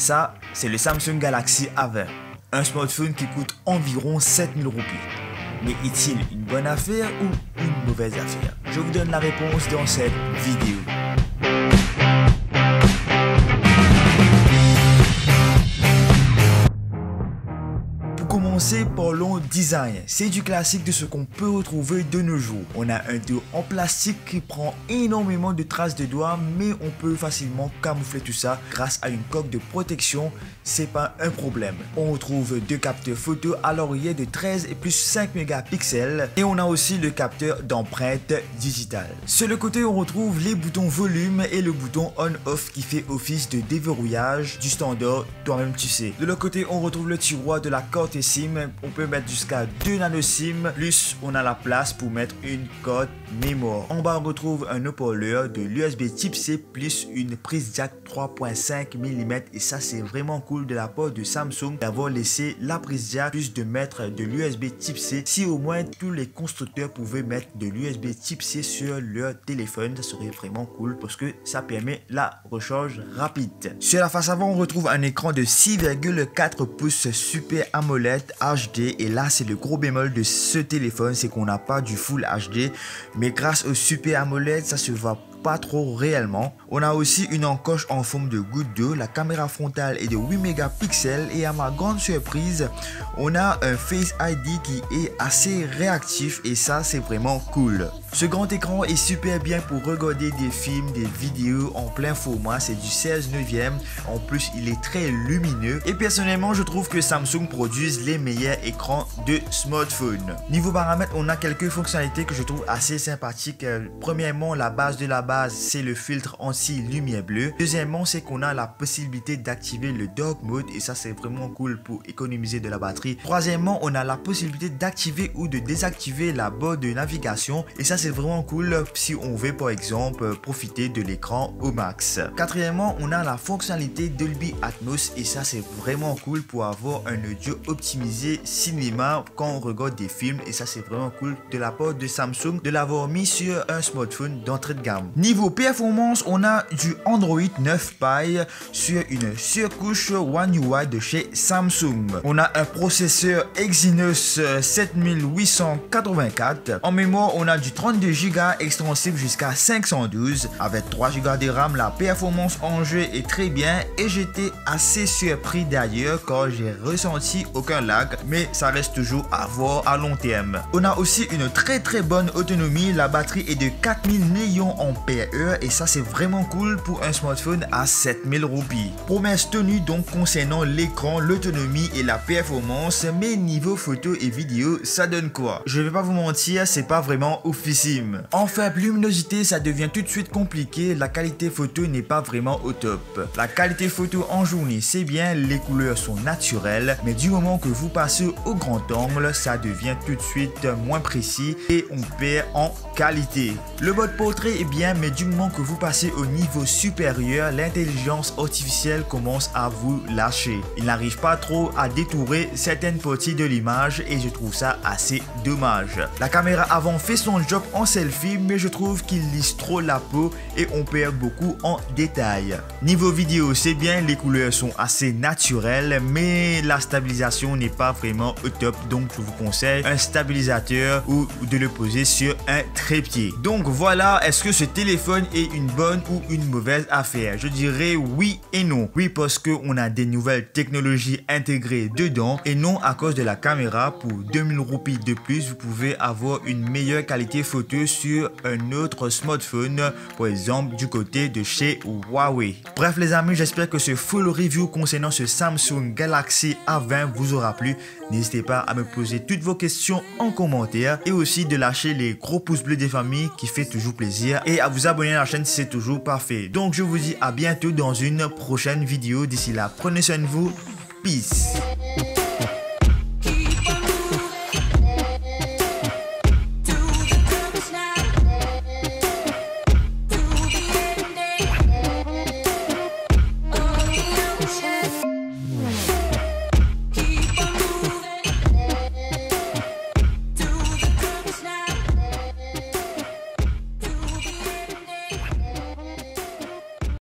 Ça, c'est le Samsung Galaxy A20, un smartphone qui coûte environ 7000 roupies. Mais est-il une bonne affaire ou une mauvaise affaire? Je vous donne la réponse dans cette vidéo. Commencer, parlons design. C'est du classique de ce qu'on peut retrouver de nos jours. On a un dos en plastique qui prend énormément de traces de doigts, mais on peut facilement camoufler tout ça grâce à une coque de protection. C'est pas un problème. On retrouve deux capteurs photo à l'oreiller de 13 et plus 5 mégapixels. Et on a aussi le capteur d'empreinte digitale. Sur le côté, on retrouve les boutons volume et le bouton on-off qui fait office de déverrouillage du standard, toi-même tu sais. De l'autre côté, on retrouve le tiroir de la carte SIM on peut mettre jusqu'à 2 nano SIM, plus on a la place pour mettre une code mémoire. En bas, on retrouve un haut-parleur de l'USB type C plus une prise jack 3.5 mm et ça c'est vraiment cool de la part de Samsung d'avoir laissé la prise jack plus de mettre de l'USB type C. Si au moins tous les constructeurs pouvaient mettre de l'USB type C sur leur téléphone, ça serait vraiment cool parce que ça permet la recharge rapide. Sur la face avant, on retrouve un écran de 6,4 pouces Super AMOLED HD et là c'est le gros bémol de ce téléphone c'est qu'on n'a pas du Full HD mais grâce au Super AMOLED ça se voit pas trop réellement. On a aussi une encoche en forme de goutte d'eau, la caméra frontale est de 8 mégapixels et à ma grande surprise, on a un Face ID qui est assez réactif et ça c'est vraiment cool. Ce grand écran est super bien pour regarder des films, des vidéos en plein format, c'est du 16 neuvième, en plus il est très lumineux et personnellement je trouve que Samsung produise les meilleurs écrans de smartphone. Niveau paramètres, on a quelques fonctionnalités que je trouve assez sympathiques. Euh, premièrement, la base de la c'est le filtre anti-lumière bleue. Deuxièmement, c'est qu'on a la possibilité d'activer le dark mode et ça c'est vraiment cool pour économiser de la batterie. Troisièmement, on a la possibilité d'activer ou de désactiver la barre de navigation et ça c'est vraiment cool si on veut par exemple profiter de l'écran au max. Quatrièmement, on a la fonctionnalité Dolby Atmos et ça c'est vraiment cool pour avoir un audio optimisé cinéma quand on regarde des films et ça c'est vraiment cool de la part de Samsung de l'avoir mis sur un smartphone d'entrée de gamme. Niveau performance, on a du Android 9 Pie sur une surcouche One UI de chez Samsung. On a un processeur Exynos 7884. En mémoire, on a du 30 32 Go extensible jusqu'à 512. Avec 3 Go de RAM, la performance en jeu est très bien et j'étais assez surpris d'ailleurs quand j'ai ressenti aucun lag, mais ça reste toujours à voir à long terme. On a aussi une très très bonne autonomie, la batterie est de 4000 millions ampères et ça c'est vraiment cool pour un smartphone à 7000 roupies. Promesse tenue donc concernant l'écran, l'autonomie et la performance, mais niveau photo et vidéo, ça donne quoi? Je vais pas vous mentir, c'est pas vraiment officiel en faible luminosité, ça devient tout de suite compliqué, la qualité photo n'est pas vraiment au top. La qualité photo en journée, c'est bien, les couleurs sont naturelles, mais du moment que vous passez au grand angle, ça devient tout de suite moins précis et on perd en qualité. Le mode portrait est bien, mais du moment que vous passez au niveau supérieur, l'intelligence artificielle commence à vous lâcher. Il n'arrive pas trop à détourer certaines parties de l'image et je trouve ça assez dommage. La caméra avant fait son job en selfie, mais je trouve qu'il lisse trop la peau et on perd beaucoup en détail. Niveau vidéo, c'est bien, les couleurs sont assez naturelles, mais la stabilisation n'est pas vraiment au top, donc je vous conseille un stabilisateur ou de le poser sur un trépied. Donc voilà, est-ce que ce téléphone est une bonne ou une mauvaise affaire? Je dirais oui et non. Oui parce qu'on a des nouvelles technologies intégrées dedans et non à cause de la caméra. Pour 2000 roupies de plus, vous pouvez avoir une meilleure qualité photo sur un autre smartphone, par exemple du côté de chez Huawei. Bref les amis, j'espère que ce full review concernant ce Samsung Galaxy A20 vous aura plu. N'hésitez pas à me poser toutes vos questions en commentaire et aussi de lâcher les gros pouces bleus des familles qui fait toujours plaisir et à vous abonner à la chaîne c'est toujours parfait. Donc je vous dis à bientôt dans une prochaine vidéo. D'ici là, prenez soin de vous. Peace.